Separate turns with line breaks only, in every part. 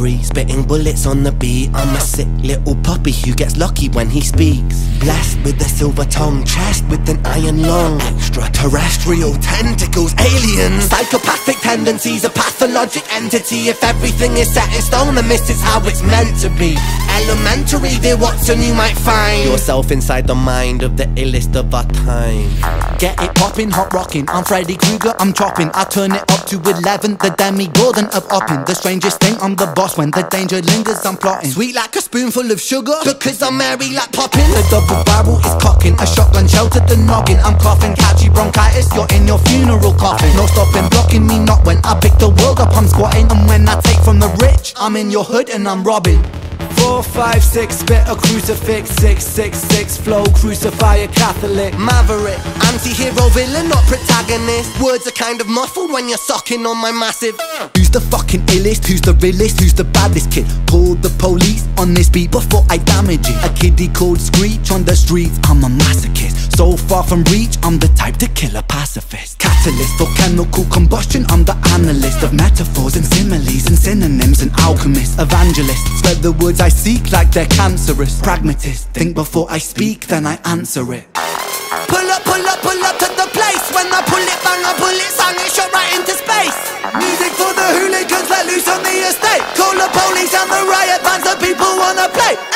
free, spitting bullets on the beat. I'm a sick little puppy who gets lucky when he speaks. Blessed with a silver tongue, chest with an iron lung. Extraterrestrial tentacles, aliens. Psychopathic tendencies, a pathologic entity. If everything is set in stone, then this is how it's meant to be. Elementary, dear Watson, you might find yourself inside the mind of the illest of our time.
Get it poppin', hot rockin'. I'm Freddy Krueger, I'm chopping. I turn it up to 11, the demi Gordon of upping. The strangest thing, I'm the boss when the danger lingers, I'm plotting.
Sweet like a spoonful of sugar, because I'm merry like Poppins.
The double barrel is cocking, a shotgun sheltered the noggin. I'm coughing, catchy bronchitis, you're in your funeral coffin. No stopping, blocking me not when I pick the world up, I'm squatting. And when I take from the rich, I'm in your hood and I'm robbing. Four, five, six, spit a crucifix, six, six, six, flow, crucify a Catholic.
Maverick, anti-hero villain, not protagonist. Words are kind of muffled when you're sucking on my massive.
Who's the fucking illest? Who's the realest? Who's the baddest kid? Call the police on this beat before I damage it. A kiddie called Screech on the streets. I'm a masochist. So far from reach, I'm the type to kill a pacifist. Catalyst for chemical combustion. I'm the analyst of metaphors and similes and synonyms and alchemist, evangelist. Spread the words I seek like they're cancerous. Pragmatist. Think before I speak, then I answer it.
Pull up, pull up, pull up to the place. When I pull it, bang, I pull it, sang it, shot right into space. Music for the hooligans let loose on the estate. Call the police and the riot bands, the people wanna play.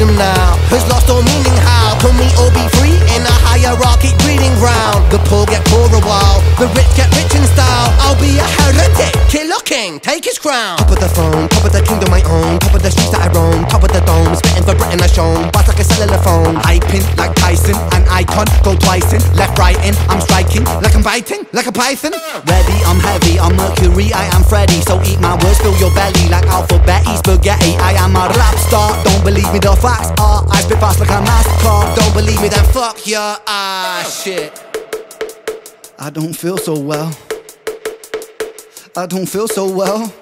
Freedom now has lost all meaning. How can we all be free in a hierarchic breeding ground? The poor get poor a while the rich get rich in style. I'll be a heretic, king, take his crown. Top of the throne, top of the kingdom I own, top of the streets that I roam, top of the dome, spitting for Britain I shown, buzz like a cellular phone.
I pin like Tyson, an icon, go twice in, left, right in. I'm striking like I'm biting, like a python. Ready, I'm heavy, I'm Mercury, I am Freddy. So eat my words, fill your belly like alphabet, spaghetti. I am a rap star, don't believe me, the facts are I spit fast like a NASCAR.
Don't believe me, then fuck your ass, shit.
I don't feel so well. I don't feel so well.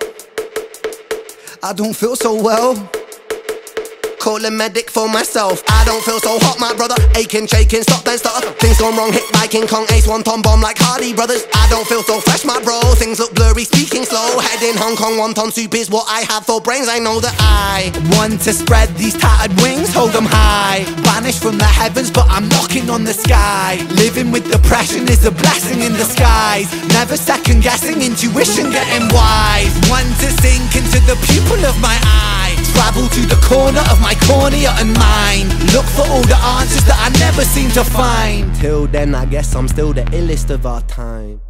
I don't feel so well.
Call a medic for myself. I don't feel so hot, my brother. Aching, shaking, stop then stutter. Things gone wrong, hit by King Kong, ace one ton bomb like Hardy brothers. I don't feel so fresh, my bro. Things look blurry, speaking slow. Head in Hong Kong, wonton soup is what I have for brains. I know that I
Want to spread these tattered wings, hold them high. Banished from the heavens, but I'm knocking on the sky. Living with depression is a blessing in disguise. Never second guessing, intuition getting wise. Want to sink to the corner of my cornea and mind. Look for all the answers that I never seem to find.
Till then, I guess I'm still the illest of our time.